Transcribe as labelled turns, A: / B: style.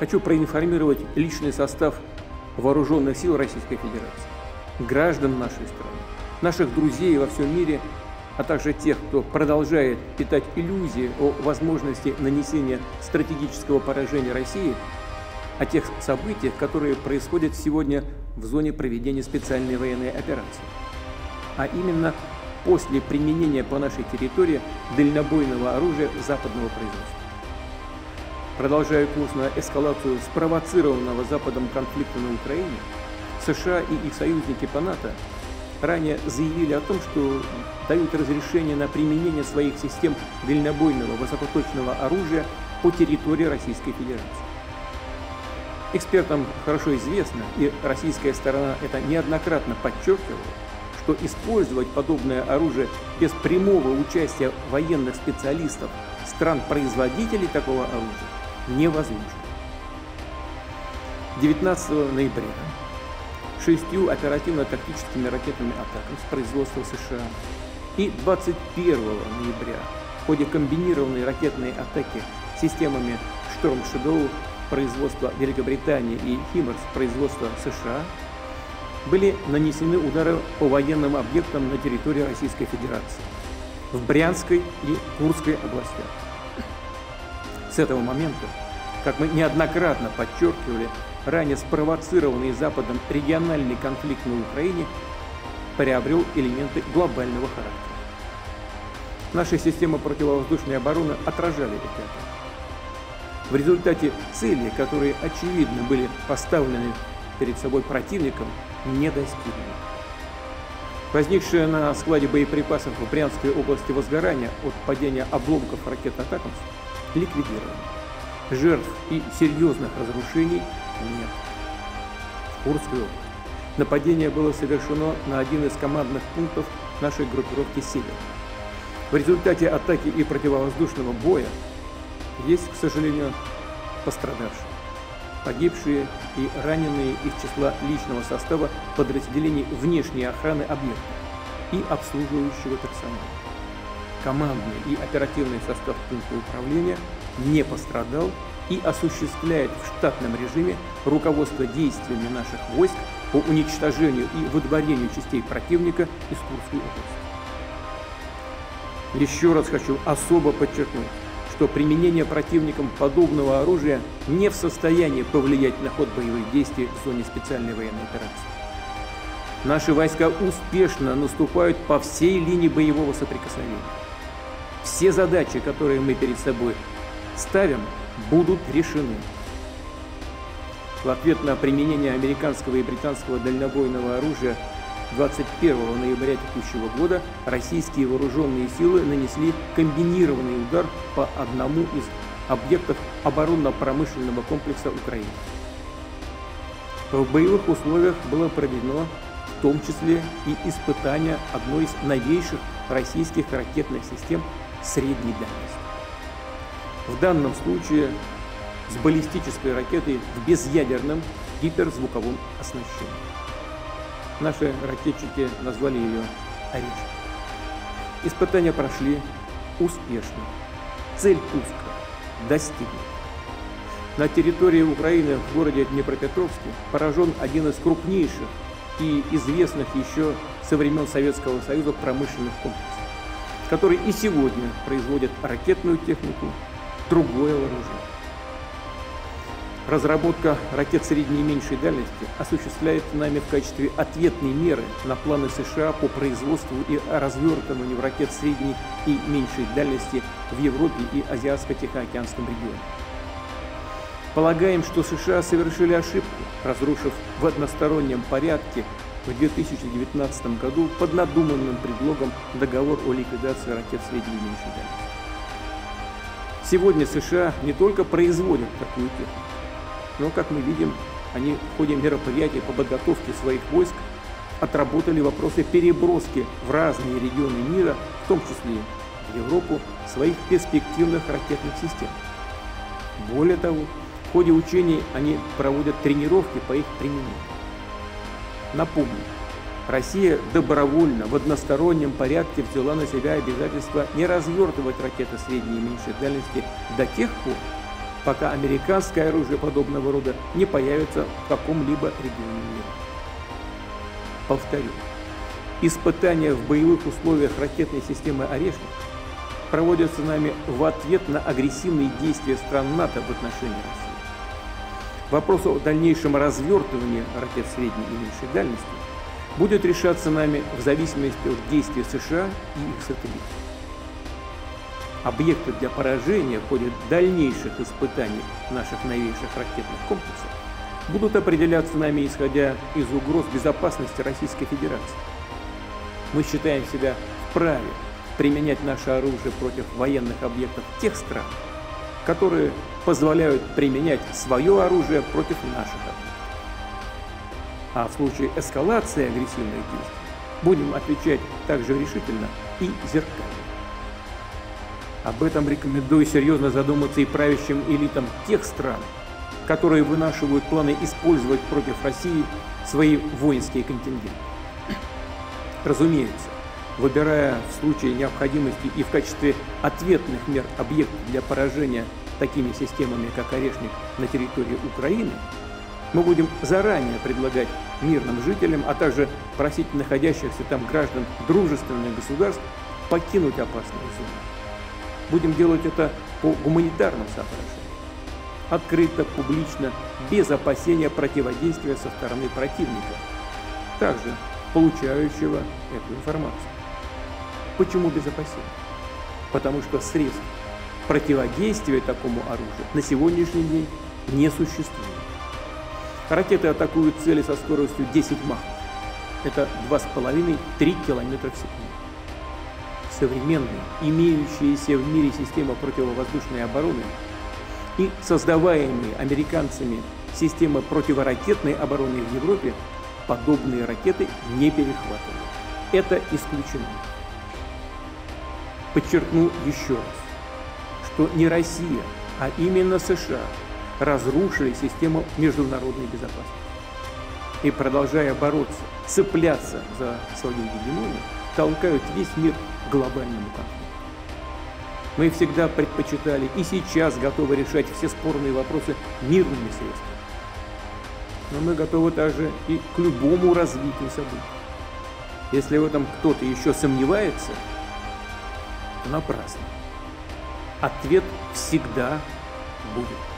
A: Хочу проинформировать личный состав вооруженных сил Российской Федерации, граждан нашей страны, наших друзей во всем мире, а также тех, кто продолжает питать иллюзии о возможности нанесения стратегического поражения России, о тех событиях, которые происходят сегодня в зоне проведения специальной военной операции. А именно после применения по нашей территории дальнобойного оружия западного производства. Продолжая курс на эскалацию спровоцированного Западом конфликта на Украине, США и их союзники по НАТО ранее заявили о том, что дают разрешение на применение своих систем дальнобойного высокоточного оружия по территории Российской Федерации. Экспертам хорошо известно, и российская сторона это неоднократно подчеркивала, что использовать подобное оружие без прямого участия военных специалистов стран-производителей такого оружия невозможно. 19 ноября шестью оперативно-тактическими ракетными атаками с производства США и 21 ноября в ходе комбинированной ракетной атаки системами Storm Shadow производства Великобритании и Химмерс производства США были нанесены удары по военным объектам на территории Российской Федерации в Брянской и Курской областях. Этого момента, как мы неоднократно подчеркивали, ранее спровоцированный Западом региональный конфликт на Украине приобрел элементы глобального характера. Наши системы противовоздушной обороны отражали атаки. В результате цели, которые очевидно были поставлены перед собой противником, не достигнут. Возникшее на складе боеприпасов в Брянской области возгорание от падения обломков ракет «Атакамс» ликвидировано. Жертв и серьезных разрушений нет. В области нападение было совершено на один из командных пунктов нашей группировки «Север». В результате атаки и противовоздушного боя есть, к сожалению, пострадавшие погибшие и раненые из числа личного состава подразделений внешней охраны объекта и обслуживающего персонала. Командный и оперативный состав пункта управления не пострадал и осуществляет в штатном режиме руководство действиями наших войск по уничтожению и выдворению частей противника из Курской области. Еще раз хочу особо подчеркнуть, что применение противником подобного оружия не в состоянии повлиять на ход боевых действий в зоне специальной военной операции. Наши войска успешно наступают по всей линии боевого соприкосновения. Все задачи, которые мы перед собой ставим, будут решены. В ответ на применение американского и британского дальнобойного оружия 21 ноября текущего года российские вооруженные силы нанесли комбинированный удар по одному из объектов оборонно-промышленного комплекса Украины. В боевых условиях было проведено в том числе и испытание одной из новейших российских ракетных систем средней дальности. В данном случае с баллистической ракетой в безъядерном гиперзвуковом оснащении. Наши ракетчики назвали ее «Орешек». Испытания прошли успешно. Цель пуска достигнута. На территории Украины в городе Днепропетровске поражен один из крупнейших и известных еще со времен Советского Союза промышленных комплексов, который и сегодня производит ракетную технику, другое вооружение. Разработка ракет средней и меньшей дальности осуществляется нами в качестве ответной меры на планы США по производству и развертыванию ракет средней и меньшей дальности в Европе и Азиатско-Тихоокеанском регионе. Полагаем, что США совершили ошибку, разрушив в одностороннем порядке в 2019 году под надуманным предлогом договор о ликвидации ракет средней и дальности. Сегодня США не только производят такую технику, но, как мы видим, они в ходе мероприятий по подготовке своих войск отработали вопросы переброски в разные регионы мира, в том числе в Европу, своих перспективных ракетных систем. Более того, в ходе учений они проводят тренировки по их применению. Напомню, Россия добровольно в одностороннем порядке взяла на себя обязательство не развертывать ракеты средней и меньшей дальности до тех пор, пока американское оружие подобного рода не появится в каком-либо регионе мира. Повторю, испытания в боевых условиях ракетной системы «Орешник» проводятся нами в ответ на агрессивные действия стран НАТО в отношении России. Вопрос о дальнейшем развертывании ракет средней и меньшей дальности будет решаться нами в зависимости от действий США и их сателлитов. Объекты для поражения в ходе дальнейших испытаний наших новейших ракетных комплексов будут определяться нами, исходя из угроз безопасности Российской Федерации. Мы считаем себя вправе применять наше оружие против военных объектов тех стран, которые позволяют применять свое оружие против наших. А в случае эскалации агрессивных действий будем отвечать также решительно и зеркально. Об этом рекомендую серьезно задуматься и правящим элитам тех стран, которые вынашивают планы использовать против России свои воинские контингенты. Разумеется, выбирая в случае необходимости и в качестве ответных мер объекты для поражения такими системами, как «Орешник» на территории Украины, мы будем заранее предлагать мирным жителям, а также просить находящихся там граждан дружественных государств покинуть опасные зоны. Будем делать это по гуманитарным соображениям. Открыто, публично, без опасения противодействия со стороны противника, также получающего эту информацию. Почему без опасения? Потому что средств противодействия такому оружию на сегодняшний день не существует. Ракеты атакуют цели со скоростью 10 мах. Это 2,5-3 км в секунду. Современные, имеющиеся в мире система противовоздушной обороны и создаваемые американцами системы противоракетной обороны в Европе подобные ракеты не перехватывают. Это исключено. Подчеркну еще раз что не Россия, а именно США разрушили систему международной безопасности. И продолжая бороться, цепляться за свою гегемонию, толкают весь мир к глобальному конфликту. Мы всегда предпочитали и сейчас готовы решать все спорные вопросы мирными средствами. Но мы готовы также и к любому развитию событий. Если в этом кто-то еще сомневается, то напрасно ответ всегда будет.